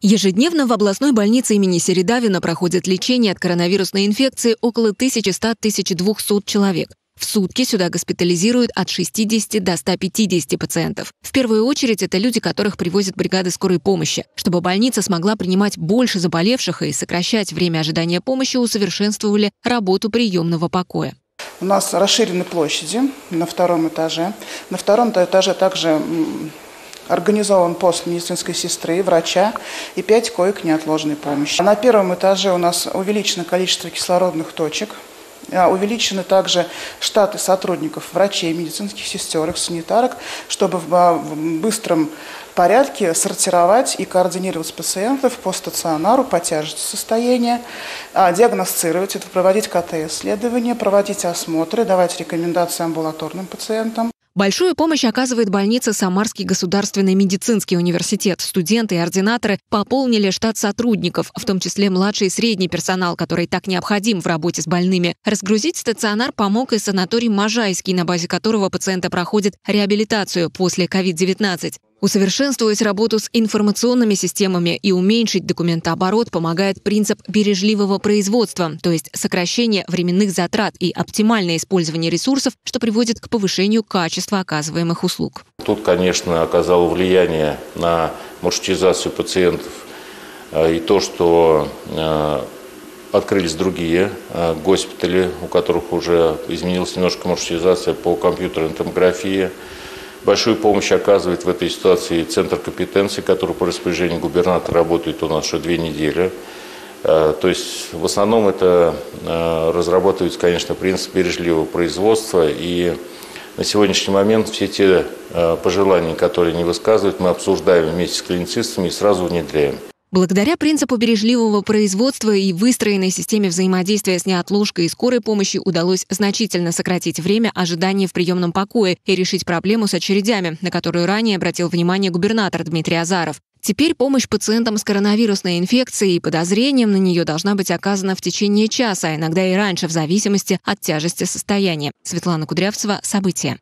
Ежедневно в областной больнице имени Середавина проходит лечение от коронавирусной инфекции около 1100-1200 человек. В сутки сюда госпитализируют от 60 до 150 пациентов. В первую очередь это люди, которых привозят бригады скорой помощи. Чтобы больница смогла принимать больше заболевших и сокращать время ожидания помощи, усовершенствовали работу приемного покоя. У нас расширены площади на втором этаже. На втором этаже также Организован пост медицинской сестры, врача и пять коек неотложной помощи. На первом этаже у нас увеличено количество кислородных точек. А, увеличены также штаты сотрудников, врачей, медицинских сестер, санитарок, чтобы а, в быстром порядке сортировать и координировать пациентов по стационару, по тяжести состояния, а, диагностировать, проводить КТ-исследования, проводить осмотры, давать рекомендации амбулаторным пациентам. Большую помощь оказывает больница Самарский государственный медицинский университет. Студенты и ординаторы пополнили штат сотрудников, в том числе младший и средний персонал, который так необходим в работе с больными. Разгрузить стационар помог и санаторий Можайский, на базе которого пациенты проходят реабилитацию после COVID-19. Усовершенствовать работу с информационными системами и уменьшить документооборот помогает принцип бережливого производства, то есть сокращение временных затрат и оптимальное использование ресурсов, что приводит к повышению качества оказываемых услуг. Тут, конечно, оказало влияние на маршрутизацию пациентов э, и то, что э, открылись другие э, госпитали, у которых уже изменилась немножко маршрутизация по компьютерной томографии, Большую помощь оказывает в этой ситуации Центр компетенции, который по распоряжению губернатора работает у нас уже две недели. Э, то есть в основном это э, разрабатывается, конечно, принцип бережливого производства. И на сегодняшний момент все те э, пожелания, которые не высказывают, мы обсуждаем вместе с клиницистами и сразу внедряем. Благодаря принципу бережливого производства и выстроенной системе взаимодействия с неотложкой и скорой помощью удалось значительно сократить время ожидания в приемном покое и решить проблему с очередями, на которую ранее обратил внимание губернатор Дмитрий Азаров. Теперь помощь пациентам с коронавирусной инфекцией и подозрением на нее должна быть оказана в течение часа, а иногда и раньше, в зависимости от тяжести состояния. Светлана Кудрявцева, События.